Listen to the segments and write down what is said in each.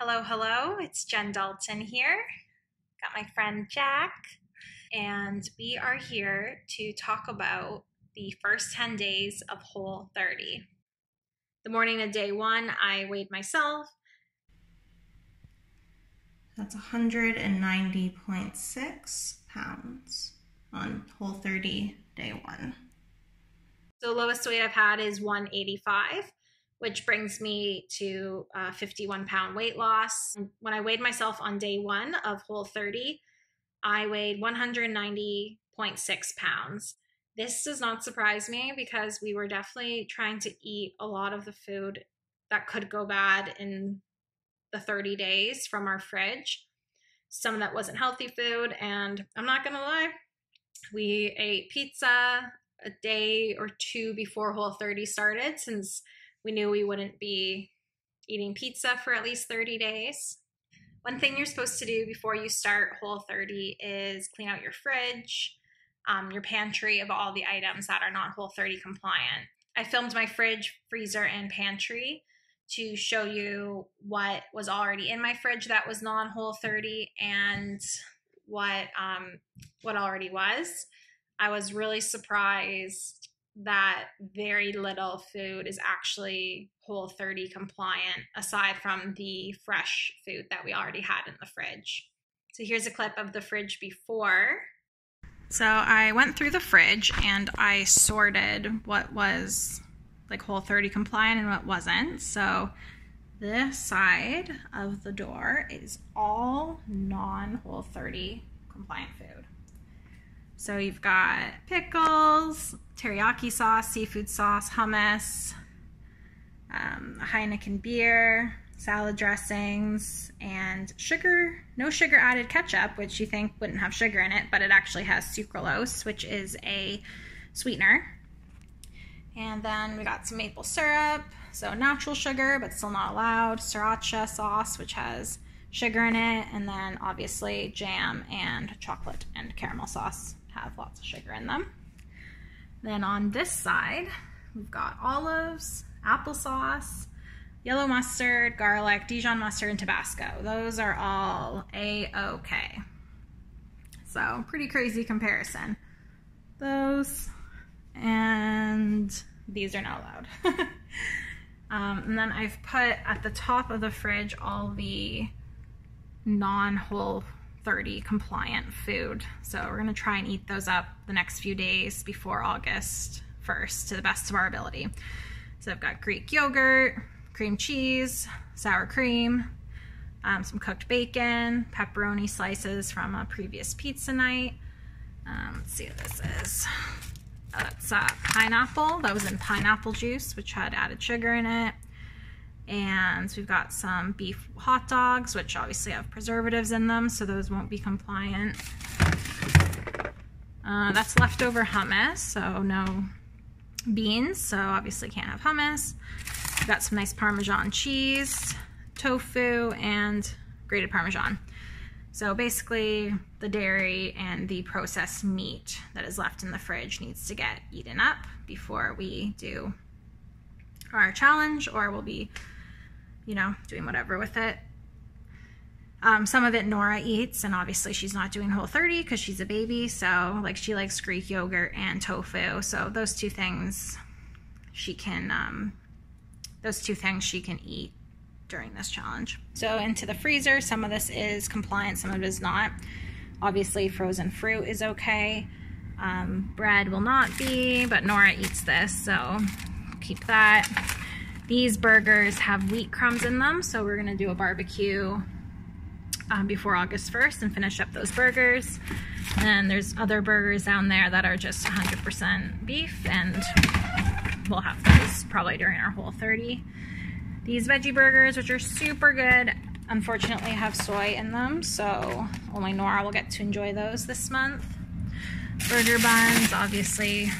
Hello, hello. It's Jen Dalton here. Got my friend Jack, and we are here to talk about the first 10 days of Whole 30. The morning of day one, I weighed myself. That's 190.6 pounds on Whole 30 day one. So, the lowest weight I've had is 185 which brings me to a 51 pound weight loss. When I weighed myself on day one of Whole 30, I weighed 190.6 pounds. This does not surprise me because we were definitely trying to eat a lot of the food that could go bad in the 30 days from our fridge. Some of that wasn't healthy food, and I'm not gonna lie, we ate pizza a day or two before Whole 30 started since we knew we wouldn't be eating pizza for at least 30 days. One thing you're supposed to do before you start Whole 30 is clean out your fridge, um, your pantry of all the items that are not Whole 30 compliant. I filmed my fridge, freezer, and pantry to show you what was already in my fridge that was non Whole 30 and what um, what already was. I was really surprised that very little food is actually whole 30 compliant aside from the fresh food that we already had in the fridge. So here's a clip of the fridge before. So I went through the fridge and I sorted what was like whole 30 compliant and what wasn't. So this side of the door is all non whole 30 compliant food. So you've got pickles, teriyaki sauce, seafood sauce, hummus, um, Heineken beer, salad dressings, and sugar, no sugar added ketchup, which you think wouldn't have sugar in it, but it actually has sucralose, which is a sweetener. And then we got some maple syrup, so natural sugar, but still not allowed, sriracha sauce, which has sugar in it, and then obviously jam and chocolate and caramel sauce have lots of sugar in them. Then on this side, we've got olives, applesauce, yellow mustard, garlic, Dijon mustard, and Tabasco. Those are all A-OK. So pretty crazy comparison. Those and these are not allowed. um, and then I've put at the top of the fridge all the non-whole 30 compliant food. So we're gonna try and eat those up the next few days before August 1st to the best of our ability. So I've got Greek yogurt, cream cheese, sour cream, um, some cooked bacon, pepperoni slices from a previous pizza night. Um, let's see what this is. Uh, that's uh, pineapple. That was in pineapple juice, which had added sugar in it and we've got some beef hot dogs which obviously have preservatives in them so those won't be compliant. Uh, that's leftover hummus so no beans so obviously can't have hummus. We've got some nice parmesan cheese tofu and grated parmesan. So basically the dairy and the processed meat that is left in the fridge needs to get eaten up before we do our challenge or we'll be you know, doing whatever with it. Um, some of it Nora eats, and obviously she's not doing Whole 30 because she's a baby. So, like, she likes Greek yogurt and tofu. So, those two things she can, um, those two things she can eat during this challenge. So, into the freezer, some of this is compliant, some of it is not. Obviously, frozen fruit is okay. Um, bread will not be, but Nora eats this, so keep that. These burgers have wheat crumbs in them, so we're gonna do a barbecue um, before August 1st and finish up those burgers. And there's other burgers down there that are just 100% beef, and we'll have those probably during our whole 30. These veggie burgers, which are super good, unfortunately have soy in them, so only Nora will get to enjoy those this month. Burger buns, obviously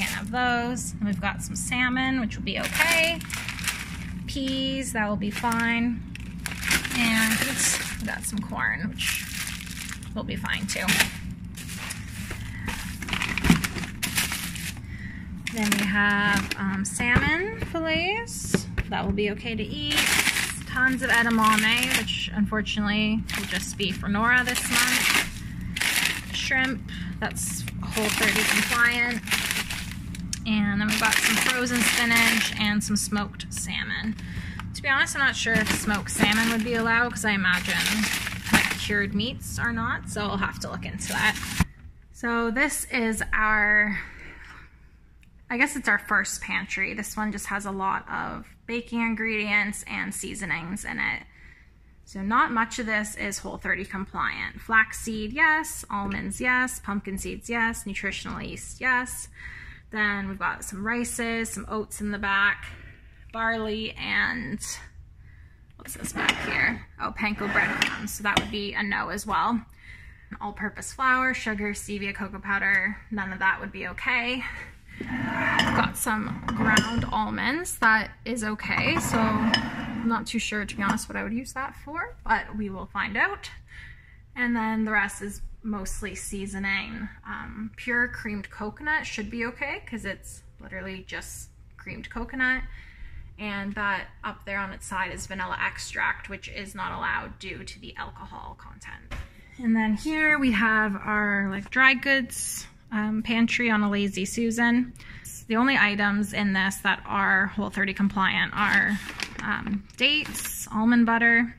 can't have those. And we've got some salmon, which will be okay. Peas, that will be fine. And we've got some corn, which will be fine too. Then we have um, salmon fillets. That will be okay to eat. tons of edamame, which unfortunately will just be for Nora this month. Shrimp, that's Whole 30 compliant. And then we've got some frozen spinach and some smoked salmon. To be honest, I'm not sure if smoked salmon would be allowed because I imagine like cured meats are not, so I'll have to look into that. So this is our, I guess it's our first pantry. This one just has a lot of baking ingredients and seasonings in it. So not much of this is Whole 30 compliant. Flaxseed, yes. Almonds, yes. Pumpkin seeds, yes. Nutritional yeast, yes. Then we've got some rices, some oats in the back, barley, and what's this back here? Oh, panko breadcrumbs. So that would be a no as well. All-purpose flour, sugar, stevia, cocoa powder, none of that would be okay. Got some ground almonds. That is okay. So I'm not too sure, to be honest, what I would use that for, but we will find out. And then the rest is mostly seasoning. Um, pure creamed coconut should be okay because it's literally just creamed coconut. And that up there on its side is vanilla extract, which is not allowed due to the alcohol content. And then here we have our like dry goods um, pantry on a Lazy Susan. The only items in this that are Whole 30 compliant are um, dates, almond butter,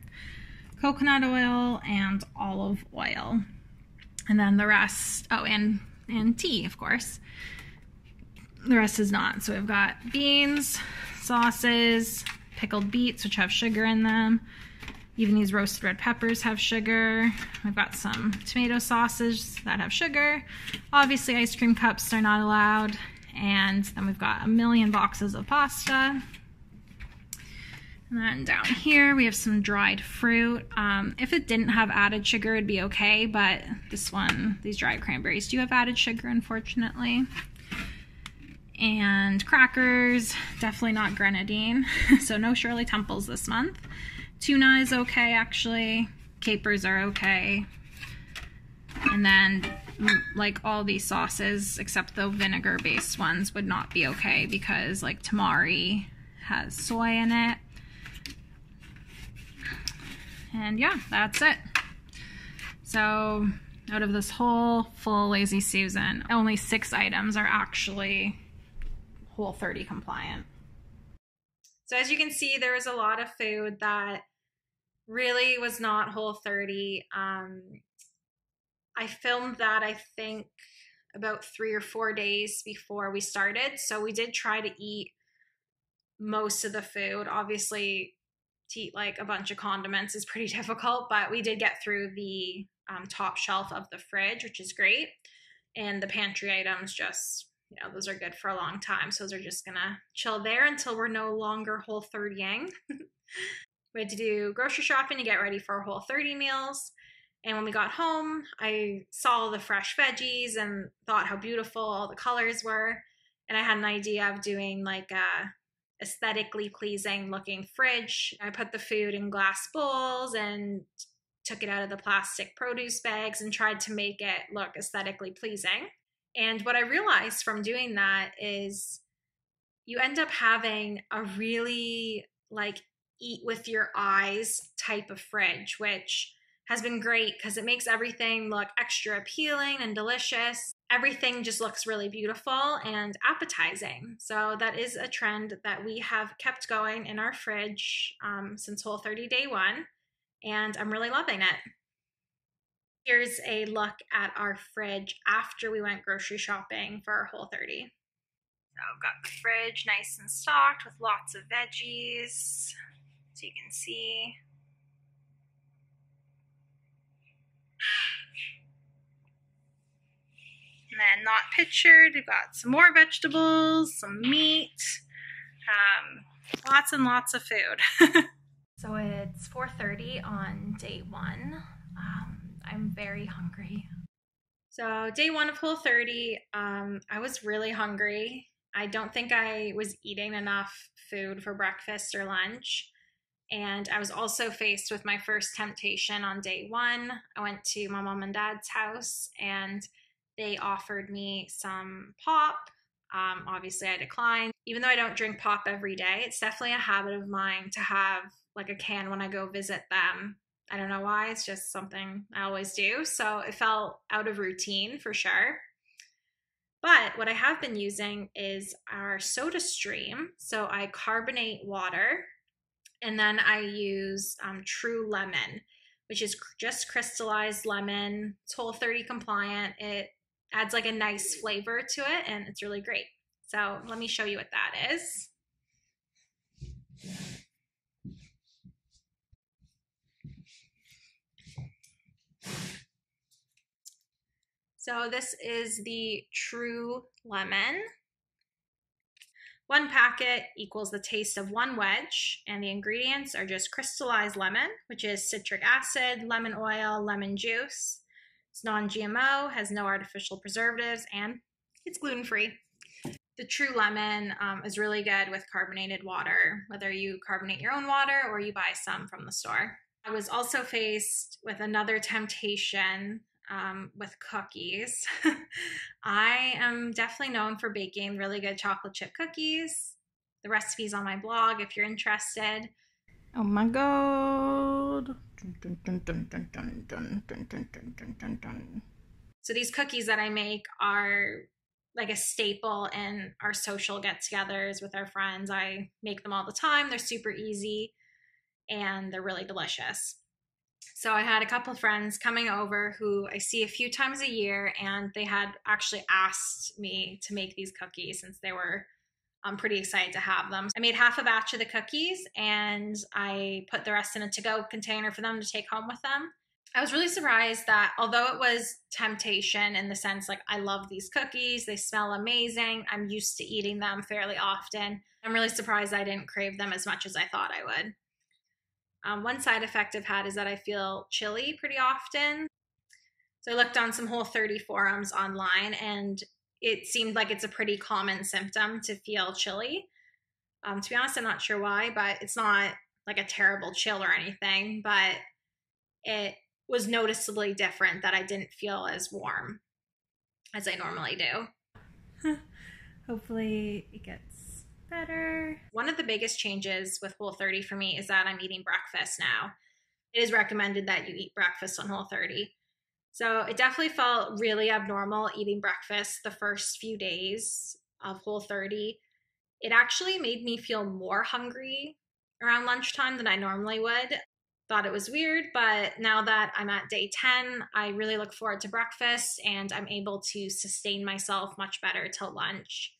coconut oil, and olive oil. And then the rest, oh, and, and tea, of course. The rest is not. So we've got beans, sauces, pickled beets, which have sugar in them. Even these roasted red peppers have sugar. We've got some tomato sauces that have sugar. Obviously, ice cream cups are not allowed. And then we've got a million boxes of pasta. And then down here we have some dried fruit. Um, if it didn't have added sugar, it'd be okay, but this one, these dried cranberries do have added sugar, unfortunately. And crackers, definitely not grenadine, so no Shirley Temples this month. Tuna is okay, actually. Capers are okay. And then, mm, like all these sauces, except the vinegar-based ones, would not be okay because, like, tamari has soy in it. And yeah, that's it. So out of this whole full Lazy Susan, only six items are actually Whole 30 compliant. So as you can see, there was a lot of food that really was not Whole 30. Um, I filmed that, I think, about three or four days before we started. So we did try to eat most of the food. Obviously, to eat like a bunch of condiments is pretty difficult, but we did get through the um, top shelf of the fridge, which is great. And the pantry items just, you know, those are good for a long time. So those are just gonna chill there until we're no longer whole 30ing. we had to do grocery shopping to get ready for whole 30 meals. And when we got home, I saw the fresh veggies and thought how beautiful all the colors were. And I had an idea of doing like a aesthetically pleasing looking fridge. I put the food in glass bowls and took it out of the plastic produce bags and tried to make it look aesthetically pleasing. And what I realized from doing that is you end up having a really like eat with your eyes type of fridge, which has been great because it makes everything look extra appealing and delicious. Everything just looks really beautiful and appetizing. So, that is a trend that we have kept going in our fridge um, since Whole 30 Day One, and I'm really loving it. Here's a look at our fridge after we went grocery shopping for Whole 30. So, I've got the fridge nice and stocked with lots of veggies, so you can see. And then not pictured, we've got some more vegetables, some meat, um, lots and lots of food. so it's 4.30 on day one. Um, I'm very hungry. So day one of Whole 30, um, I was really hungry. I don't think I was eating enough food for breakfast or lunch. And I was also faced with my first temptation on day one. I went to my mom and dad's house and they offered me some pop, Um, obviously, I declined. Even though I don't drink pop every day, it's definitely a habit of mine to have like a can when I go visit them. I don't know why, it's just something I always do. So it felt out of routine for sure. But what I have been using is our soda stream. So I carbonate water and then I use um, True Lemon, which is just crystallized lemon. It's Whole 30 compliant. It adds like a nice flavor to it and it's really great. So let me show you what that is. So this is the True Lemon. One packet equals the taste of one wedge, and the ingredients are just crystallized lemon, which is citric acid, lemon oil, lemon juice. It's non GMO, has no artificial preservatives, and it's gluten free. The True Lemon um, is really good with carbonated water, whether you carbonate your own water or you buy some from the store. I was also faced with another temptation um, with cookies. I am definitely known for baking really good chocolate chip cookies. The recipe's on my blog if you're interested. Oh my god. So these cookies that I make are like a staple in our social get-togethers with our friends. I make them all the time. They're super easy and they're really delicious. So I had a couple friends coming over who I see a few times a year, and they had actually asked me to make these cookies since they were I'm pretty excited to have them. I made half a batch of the cookies and I put the rest in a to go container for them to take home with them. I was really surprised that although it was temptation in the sense like I love these cookies, they smell amazing, I'm used to eating them fairly often. I'm really surprised I didn't crave them as much as I thought I would. Um, one side effect I've had is that I feel chilly pretty often. So I looked on some Whole 30 forums online, and it seemed like it's a pretty common symptom to feel chilly. Um, to be honest, I'm not sure why, but it's not like a terrible chill or anything, but it was noticeably different that I didn't feel as warm as I normally do. Hopefully, it gets better. One of the biggest changes with Whole 30 for me is that I'm eating breakfast now. It is recommended that you eat breakfast on Whole 30. So it definitely felt really abnormal eating breakfast the first few days of Whole 30. It actually made me feel more hungry around lunchtime than I normally would. Thought it was weird, but now that I'm at day 10, I really look forward to breakfast and I'm able to sustain myself much better till lunch.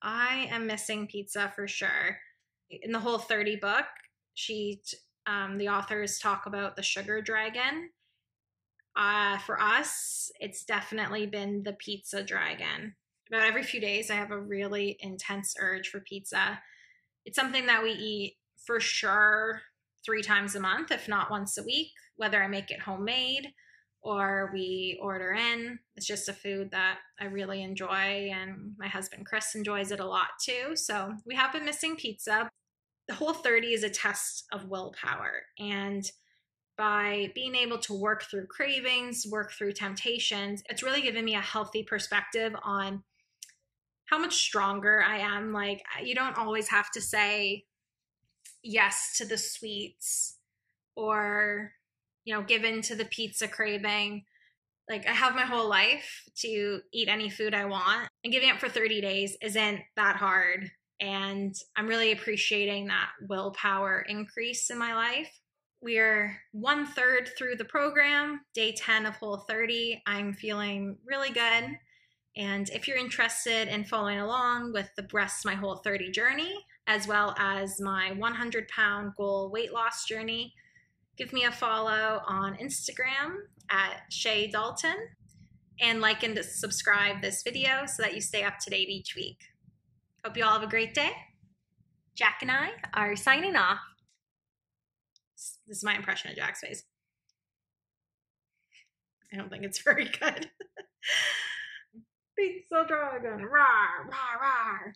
I am missing pizza for sure. In the whole 30 book, she um, the authors talk about the sugar dragon. Uh, for us, it's definitely been the pizza dragon. About every few days, I have a really intense urge for pizza. It's something that we eat for sure three times a month, if not once a week, whether I make it homemade or we order in. It's just a food that I really enjoy, and my husband Chris enjoys it a lot too. So we have been missing pizza. The whole 30 is a test of willpower. And by being able to work through cravings, work through temptations, it's really given me a healthy perspective on how much stronger I am. Like, you don't always have to say yes to the sweets or you know, given to the pizza craving. Like I have my whole life to eat any food I want, and giving up for 30 days isn't that hard. And I'm really appreciating that willpower increase in my life. We're one third through the program, day 10 of Whole 30. I'm feeling really good. And if you're interested in following along with the Breast My Whole 30 journey, as well as my 100 pound goal weight loss journey, give me a follow on Instagram at Chez Dalton and like and subscribe this video so that you stay up to date each week. Hope you all have a great day. Jack and I are signing off. This is my impression of Jack's face. I don't think it's very good. Pizza dragon, rawr, rawr, rawr.